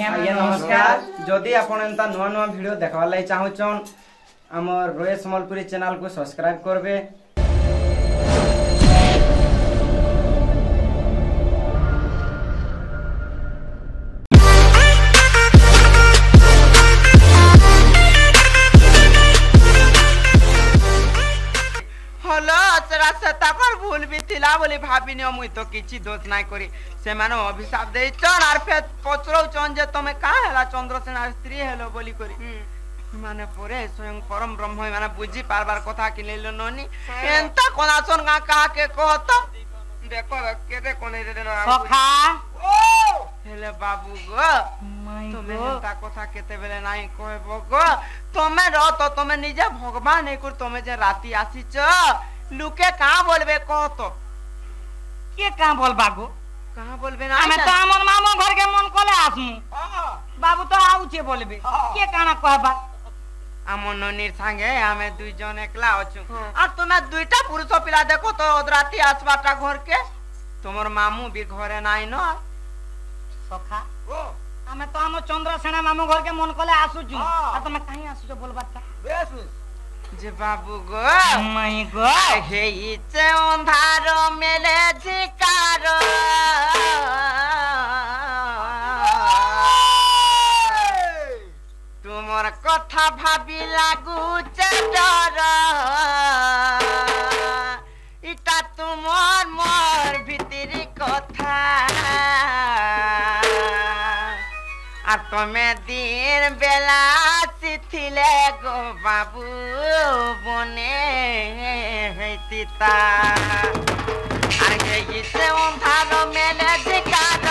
ଆଜ୍ଞା ନମସ୍କାର ଯଦି ଆପଣ ଏନ୍ତା ନୂଆ ନୂଆ ଭିଡ଼ିଓ ଦେଖବାର୍ ଲାଗି ଚାହୁଁଛନ୍ ଆମର ରୋଏ ସମ୍ବଲପୁରୀ ଚ୍ୟାନେଲକୁ ସବସ୍କ୍ରାଇବ କରିବେ হলো ରାସ୍ତା ରାସ୍ତା ତାଙ୍କର ଭୁଲ ବି ଥିଲା ବୋଲି ଭାବିନିଅ ମୁଇଁ ତ କିଛି ଦୋଷ ନାଇଁ କରି ସେମାନେ ଅଭିଶାପ ଦେଇଛନ୍ ଆର୍ ଫେର୍ ପଚରଉଛନ୍ ଯେ ତମେ କାଁ ହେଲା ଚନ୍ଦ୍ରସେନା ସ୍ତ୍ରୀ ହେଲ ବୋଲି କରି ମାନେ ପରେ ସ୍ଵୟଂ ପରମ ବ୍ରହ୍ମ ମାନେ ବୁଝି ପାରବାର କଥା କି ନେଲ ନନି ଏନ୍ତା କନାସନ୍ ଗାଁ କାହାକେ କହ ତ ଦେଖ କେତେ କନେଇ ଦେଲେ ସଖା ହେଲେ ବାବୁ ଗୋ ତମେ ହେନ୍ତା କଥା କେତେବେଳେ ନାଇଁ କହିବ ଗୋ ତମେ ରହ ତ ତମେ ନିଜେ ଭଗବାନ ହେଇକରି ତମେ ଯେ ରାତି ଆସିଛ লুকে কা বলবে কত? কে কা বলবা গো? কা বলবে না আমি আচ্ছা। তো আমার মামা ঘরকে মন কলে আসমু। বাবু তো আউছে বলবে। কে কানা কহবা? আমার ননির সঙ্গে আমি দুইজন একলা অছু আর তোমার দুইটা পুরুষ পিলা দেখো তো রাতে আসবাটা ঘরকে। তোমার মামু বি ঘরে নাই ন সখা ও। আমি তো আমার চন্দ্রসেনা মামু ঘরকে মন কলে আসুছু আর তুমি কাহি আসুছো বলবারটা। বেশ। বাবু গো। মাই গো। হেইছে অন্ধার মেলে ঝিকার তোমার কথা ভাবি লাগুছে ডর। ইটা তোমার মোর ভিতরি কথা। আর তুমি দিন বেলা আসিছিলে গো বাবু বনে হইতিতা আগে গেছে অন্ধার মেলে দিকার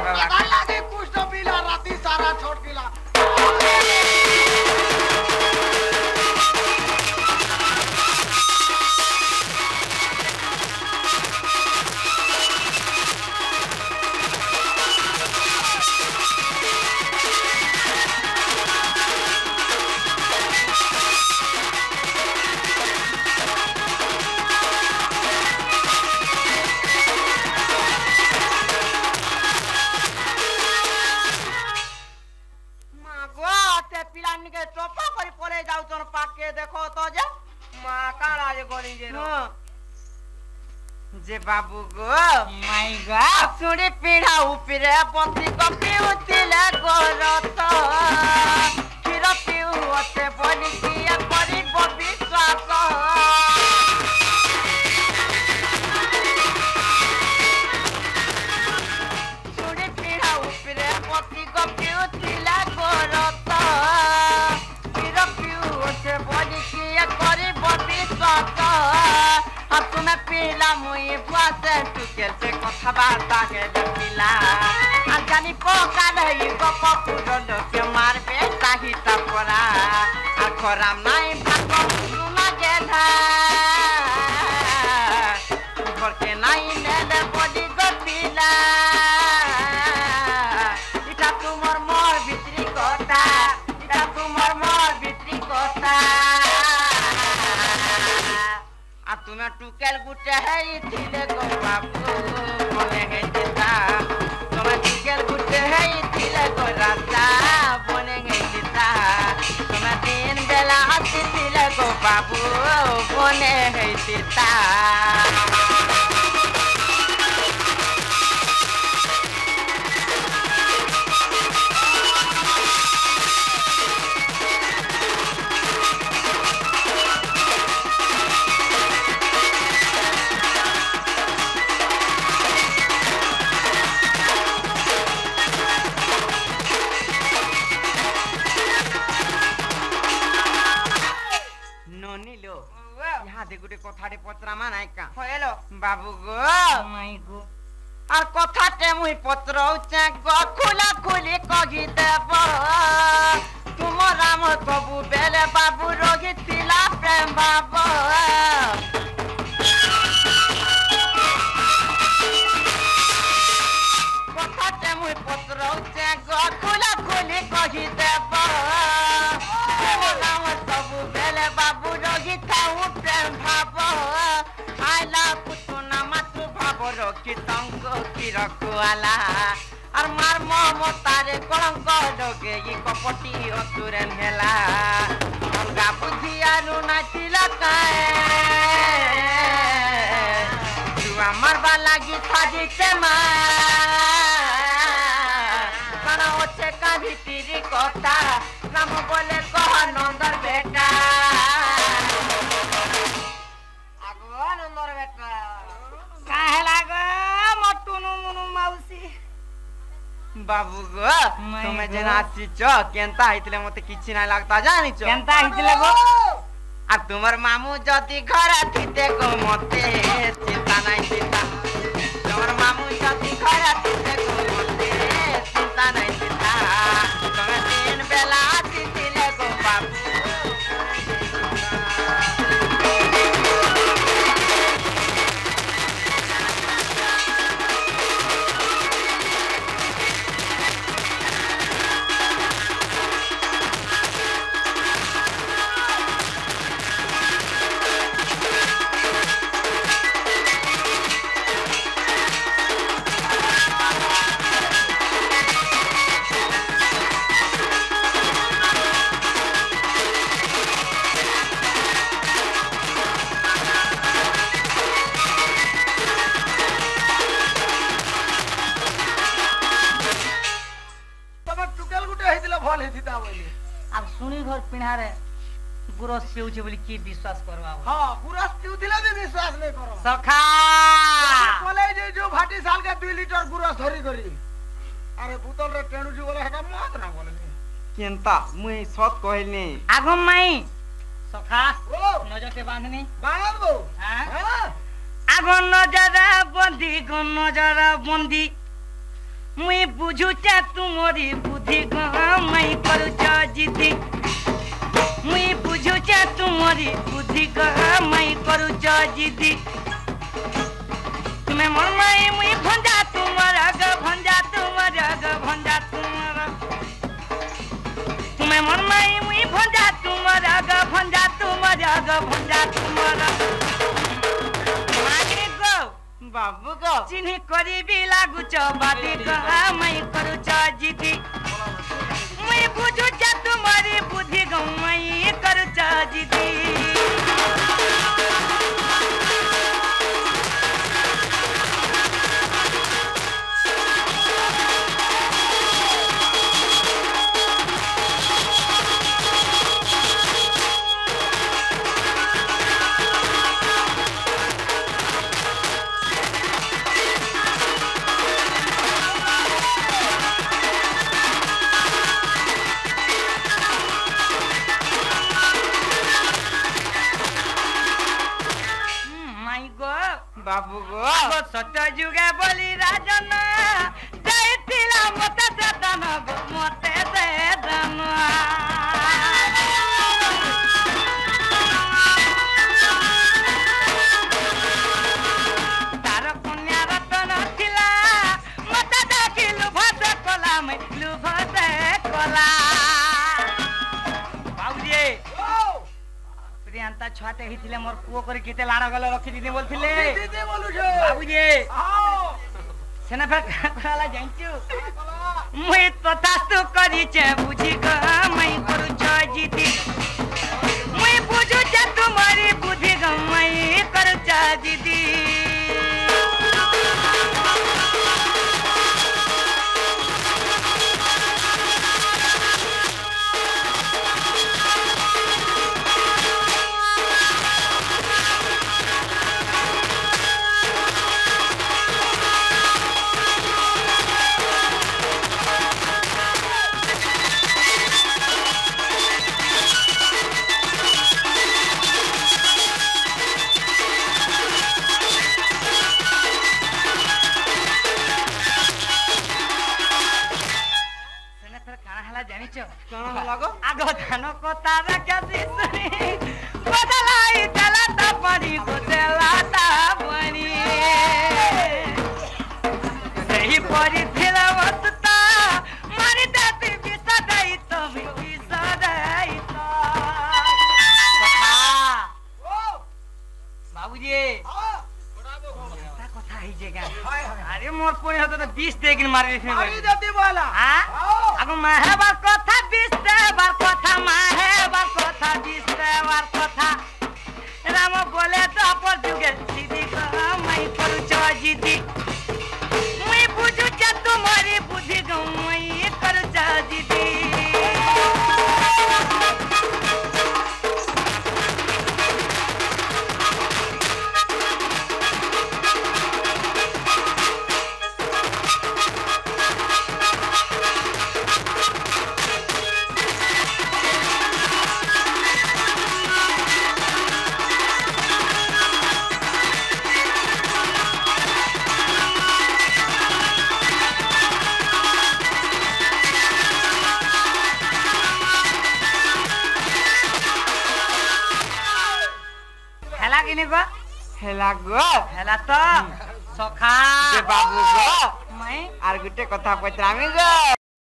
बाबू गो माय oh गॉड सुड़ी पीढ़ा ऊपर पति कपी उतिला गोरत। টুকেলতে কথাবার্তা গেলে পিলা আর জানি পোকা নেই গপ পুরোকে মারবে তাহিতা পড়া আর খরাম নাই ভাগ শুনা গেধা ঘরকে নাই নেলে বডি গপিলা में टुकल है थिले गो बाबू बोले हे जिता तुम टुकल है थिले गो राजा बोले गे जिता तुम दिन बेला थिले गो बाबू बोले हे जिता ইহাদে গুটে কথাটে পচরামা নাই কা হইল বাবু গো। মাই গো। আর কথাটে মুই পচরৌচে গো খুলা খুলি কহি দেব। তুমর রাম কবু বেলে বাবু রহিছিলা প্রেম বাবু। কপটি অতুরেন হেলা অলগা বুঝি আলু নাচিল কায়ে জুয়া মারবা লাগি সাজিছে মা। হচ্ছে কাঁধি তিরি কথা, নাম বলে কহ নন্দর বেটা। আগো নন্দর বেটা কাহেলা গো মটুনু মুনু মাউসী বাবু গো তুমি। যেন আসিছ কেনতা হইଥିଲେ মতে কিছু না লাগতা জানিছ কেনতা হইছিলে গো আর তোমার মামু যদি ঘরে থিতে গো মতে চিন্তা নাই চিন্তা তোমার মামু যদি ঘরে থিতে গো মতে চিন্তা নাই पिउला बोली? अब सुनी घर पिणारे गुरस पिउछे बोली की विश्वास करवा हाँ गुरस पिउथिले भी विश्वास नहीं करो। सखा! बोले जे जो भाटी साल के 2 लीटर गुरस धरी करी। अरे बोतल रे टेणु जी बोले हका मत ना बोले केनता मुई सत कहली आगो माई। सखा नज़र के बांधनी। बांधबो हाँ? हाँ? आगो नज़र बंदी गो नज़र बंदी। मुई बुझुचा तुमरी बुद्धि गई कर जिदी मुई बुझुचा तुमरी बुद्धि गई कर जिदी तुमे मन मई मुई भंजा तुम्हारा ग, भंजा तुम्हारा ग, भंजा तुम्हारा। तुमे मन मई मुई भंजा तुम्हारा ग, भंजा तुम्हारा ग, भंजा तुम्हारा। बाबू गो चिन्ह करी भी लागू चो बादी कहा मैं करू चो जीती। मैं बुझू जा तुम्हारी बुद्धि गौ, मैं करू चो जीती। बाबू को सत्य जुगे बोली राजन। তা ছুয়াতে হয়েছিল মোর পুয়ো করে কেতে লাড় গেল রখি দিদি বলছিলে। বাবুজি। সেনা ফেলা জানছু মুই তথাস্তু করিছে বুঝি ହେଲା ଜାଣିଛ କଣ ଲଗ ଆଗ ଧାନ କତାରେ କାଶି ଶୁଣି ବଦଲାଇ ଦେଲା ତା ପାଣି ବଦଲା ତା ପାଣି ସେହିପରି अरे मोर पुणे होता तो बीस देगिन मारे इसमें अरे जल्दी बोला। हाँ अगर मैं है बार को था बीस दे बार को था मैं है बार को था बीस दे बार को था राम बोले तो आप जुगे सीधी को मैं पर चो जीती। मैं बुझू जा तुम्हारी बुद्धि गौ मैं कर जा जीती। হেলা গো। হেলা তো। সখা। বাবু গো। মই আর গোটে কথা কইতামি গো।